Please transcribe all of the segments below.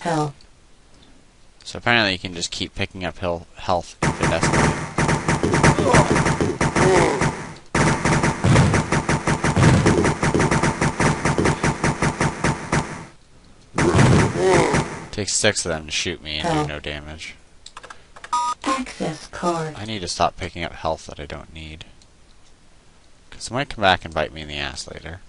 Health. So apparently you can just keep picking up heal health if it escalates. Takes six of them to shoot me and do no damage. Access card. I need to stop picking up health that I don't need. Because it might come back and bite me in the ass later.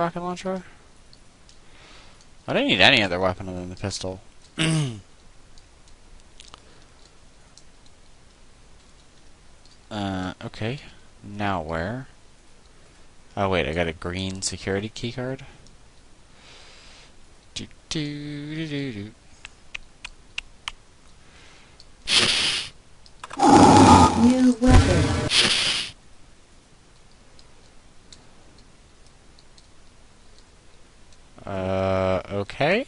Rocket launcher? I don't need any other weapon other than the pistol. uh, okay. Now where? Oh wait, I got a green security keycard. Do do do do do. New weapon. Uh, okay.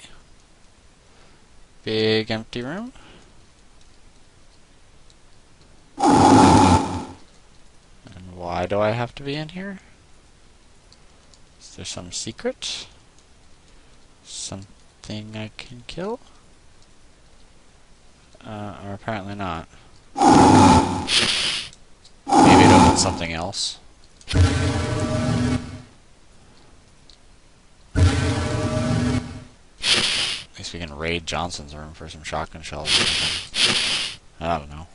Big empty room. And why do I have to be in here? Is there some secret? Something I can kill? Uh, or apparently not. Maybe it opens something else. We can raid Johnson's room for some shotgun shells or. I don't know.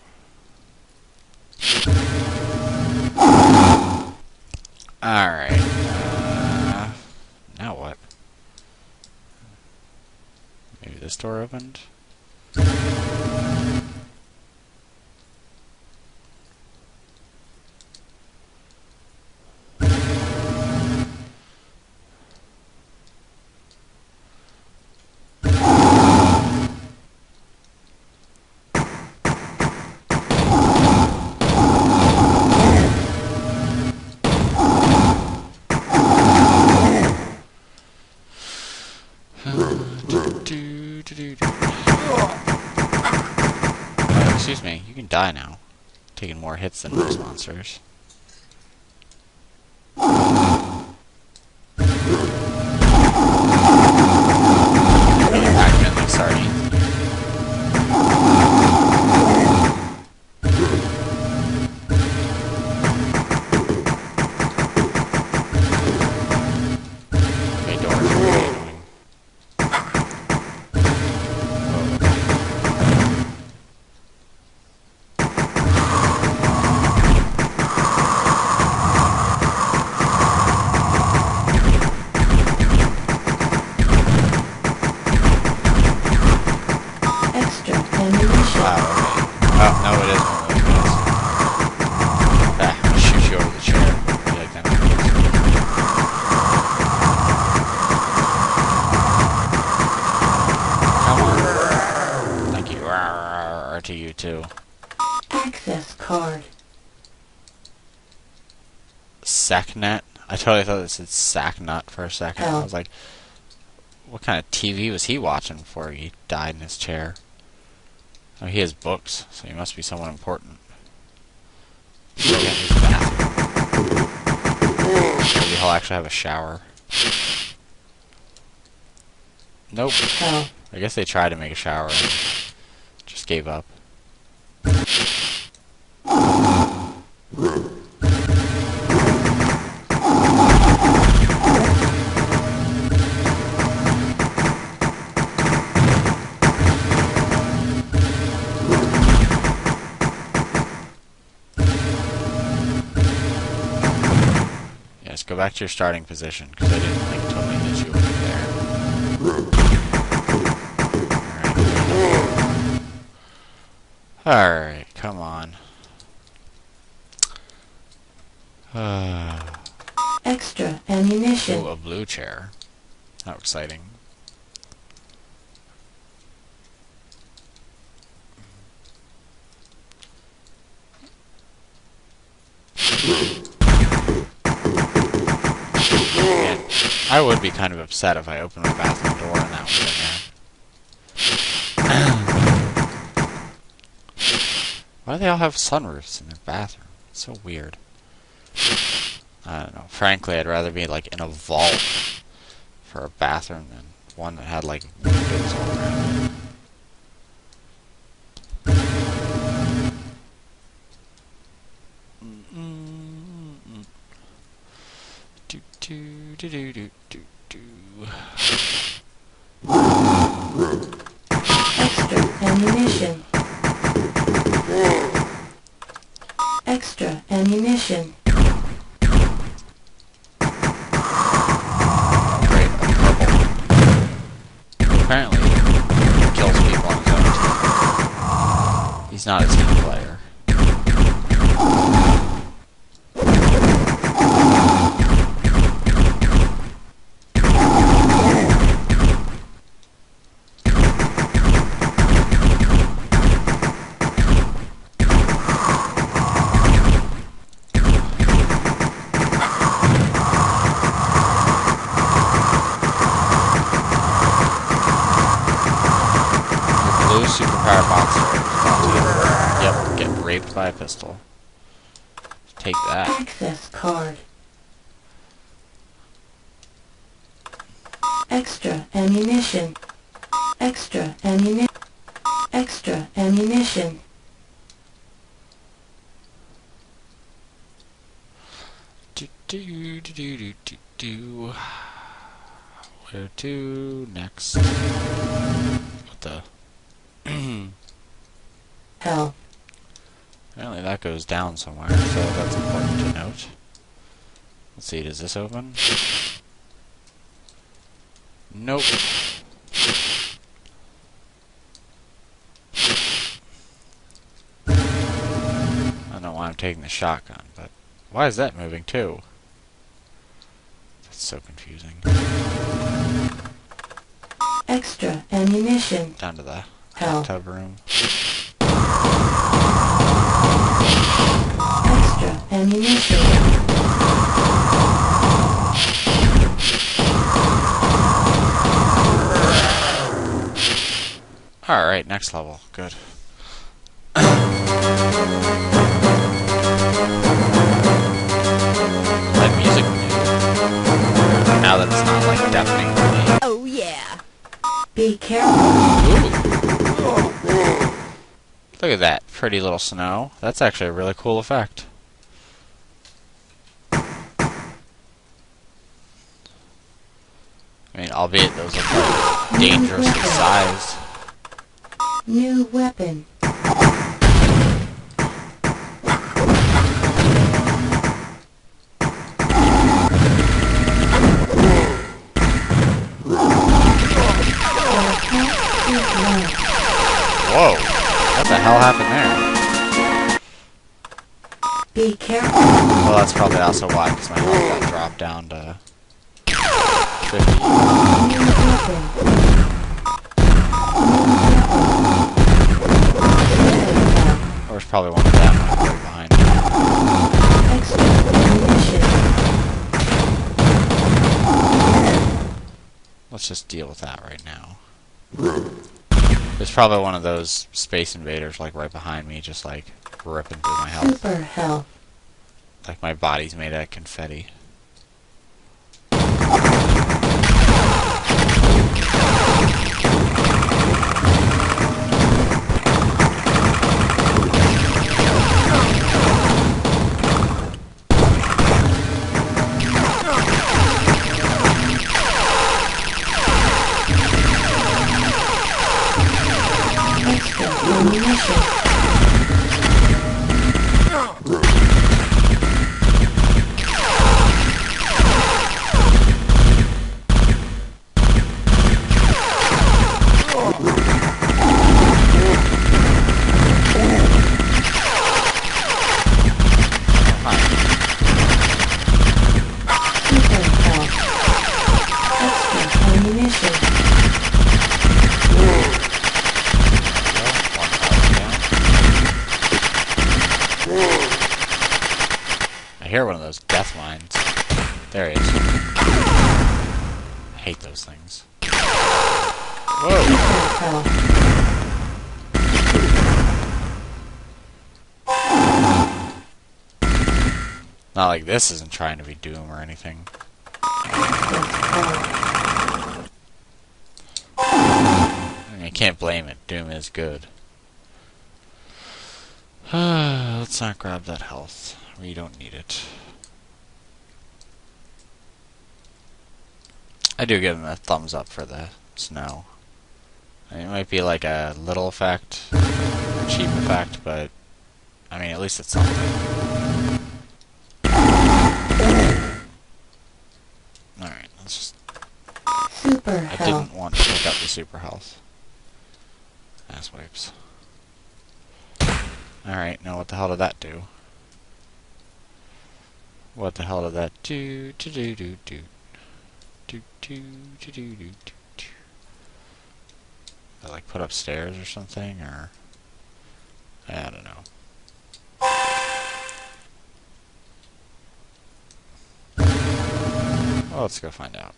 Alright. Uh, now what? Maybe this door opened? Do, do. Oh, excuse me, you can die now. Taking more hits than most monsters. Sardines. To you, too. Access card. Sacknet? I totally thought it said Sacknut for a second. I Oh. was like, what kind of TV was he watching before he died in his chair? Oh, he has books, so he must be someone important. Go get his bathroom. Maybe he'll actually have a shower. Nope. Health. I guess they tried to make a shower and just gave up. Go back to your starting position because I didn't like totally you there. Alright, come on. Ah, Extra ammunition. Ooh, a blue chair. How exciting. I would be kind of upset if I opened my bathroom door and that was in there. Why do they all have sunroofs in their bathroom? It's so weird. I don't know. Frankly, I'd rather be like in a vault for a bathroom than one that had like windows all around do do do do do. Extra ammunition. Extra ammunition. Blue superpowered monster. is about to get- Yep, get raped by a pistol. Take that. Access card. Extra ammunition. Extra ammunition. Extra ammunition. Do do do do do do do. Where to next? What the? Hell. Apparently that goes down somewhere, so that's important to note. Let's see, does this open? Nope. I don't know why I'm taking the shotgun, but why is that moving too? That's so confusing. Extra ammunition. Down to the Hell. hot tub room. Extra ammunition. Alright, next level. Good. that music. Now that it's not like deafening to me. Oh yeah. Be careful. Ooh. Look at that pretty little snow. That's actually a really cool effect. I mean, albeit those look like dangerously sized. New weapon. Attack is launched. Whoa! What the hell happened there? Be careful. Well, that's probably also why, because my health got dropped down to 50. New Or it's probably one of them behind me. weapon. Extra ammunition. Let's just deal with that right now. There's probably one of those space invaders like right behind me, just like ripping through my health. Super health. Like my body's made out of confetti. I hear one of those death mines. There he is. hate those things. Whoa! Not like this isn't trying to be Doom or anything. I can't blame it. Doom is good. Ah, let's not grab that health. We don't need it. I do give him a thumbs up for the snow. It might be like a little effect, a cheap effect, but I mean, at least it's something. Alright, let's just Super I health. didn't want to pick up the super health. Ass wipes. Alright, now what the hell did that do? What the hell did that do? Do do do do. Do do do do do do. I like put upstairs or something, or I don't know. Well, let's go find out.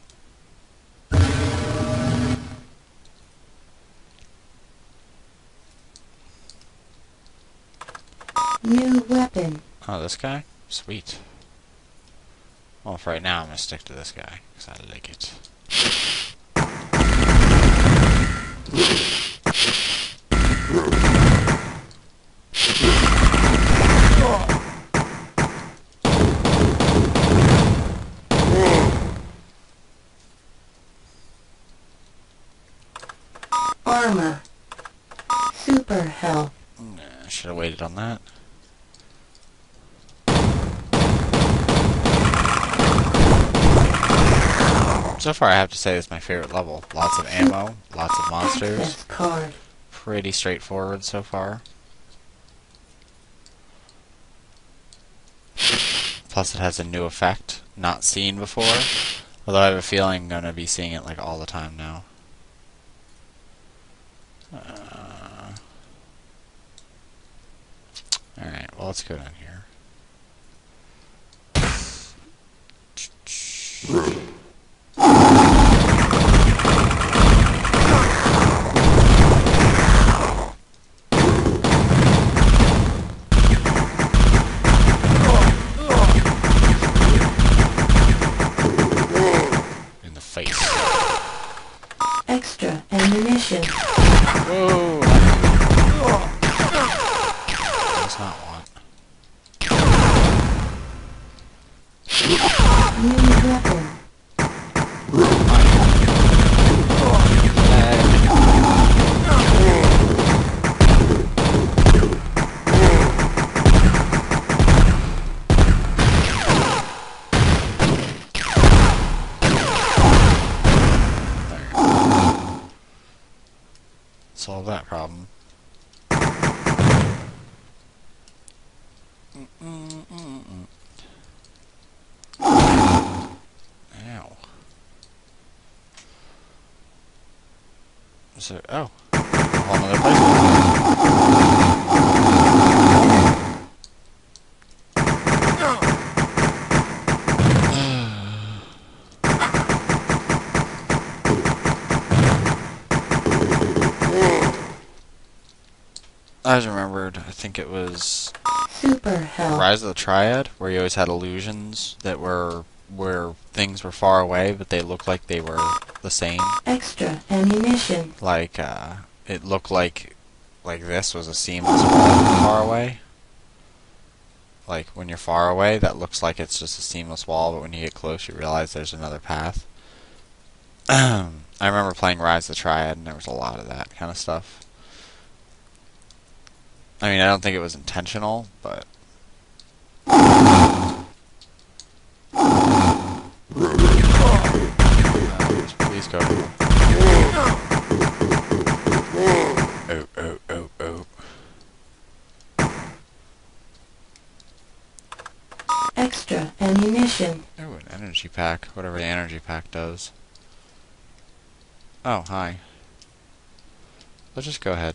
New weapon. Oh, this guy? Sweet. Well, for right now, I'm gonna stick to this guy, because I like it. Armor. Super health. Nah, I should have waited on that. So far, I have to say it's my favorite level. Lots of ammo, lots of monsters. Pretty straightforward so far. Plus, it has a new effect not seen before. Although I have a feeling I'm gonna be seeing it like all the time now. Uh, Alright, well, let's go down here. In the face. Extra ammunition. Whoa! Does not want. New weapon. Solve that problem. Ow. Is there, oh. Whole. I just remembered, I think it was Super. Rise of the Triad, where you always had illusions that were where things were far away, but they looked like they were the same. Extra ammunition. Like uh, it looked like like this was a seamless wall far away. Like when you're far away, that looks like it's just a seamless wall, but when you get close, you realize there's another path. I remember playing Rise of the Triad, and there was a lot of that kind of stuff. I mean, I don't think it was intentional, but Please. Oh, oh, oh, oh. Extra ammunition. Oh, an energy pack. Whatever the energy pack does. Oh, hi. Let's just go ahead.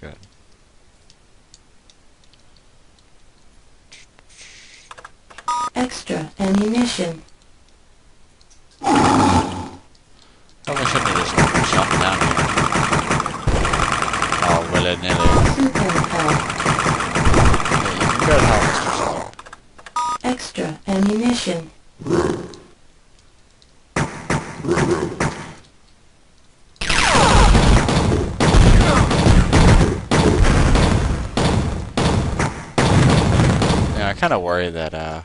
Good. extra ammunition. Probably should have just down. Oh, willy nilly. Super health. Yeah, extra ammunition. Yeah, I kind of worry that, uh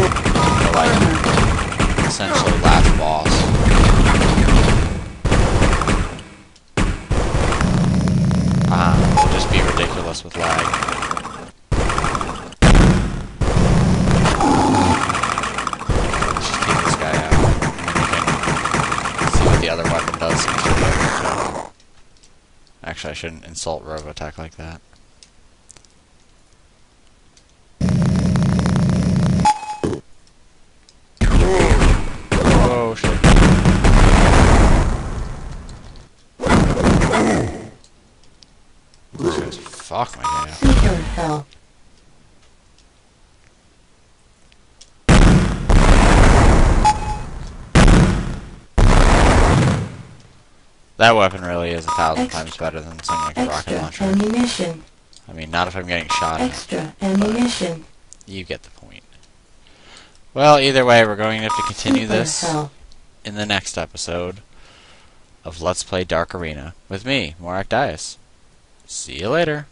the, like, essentially last boss. Ah, will just be ridiculous with lag. Actually, I shouldn't insult Robotech like that. Oh shit. My guy up. Help. That weapon really is a thousand Extra- times better than something like a rocket launcher. ammunition. I mean, not if I'm getting shot at. Extra ammunition. You get the point. Well, either way, we're going to have to continue Super this help. in the next episode of Let's Play Dark Arena with me, Morakdais. See you later.